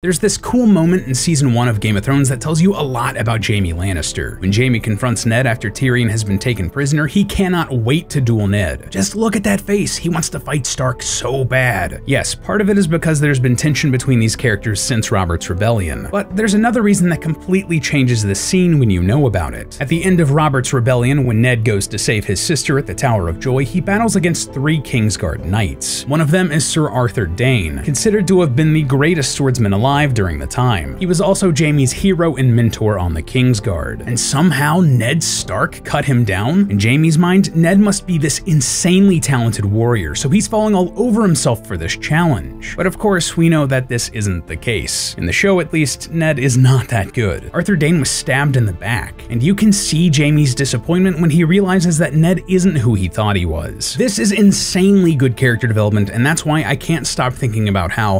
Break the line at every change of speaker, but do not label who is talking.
There's this cool moment in season 1 of Game of Thrones that tells you a lot about Jaime Lannister. When Jaime confronts Ned after Tyrion has been taken prisoner, he cannot wait to duel Ned. Just look at that face, he wants to fight Stark so bad. Yes, part of it is because there's been tension between these characters since Robert's Rebellion, but there's another reason that completely changes the scene when you know about it. At the end of Robert's Rebellion, when Ned goes to save his sister at the Tower of Joy, he battles against three Kingsguard knights. One of them is Sir Arthur Dayne, considered to have been the greatest swordsman alive alive during the time. He was also Jaime's hero and mentor on the Kingsguard. And somehow Ned Stark cut him down? In Jaime's mind, Ned must be this insanely talented warrior, so he's falling all over himself for this challenge. But of course, we know that this isn't the case. In the show, at least, Ned is not that good. Arthur Dayne was stabbed in the back, and you can see Jaime's disappointment when he realizes that Ned isn't who he thought he was. This is insanely good character development, and that's why I can't stop thinking about how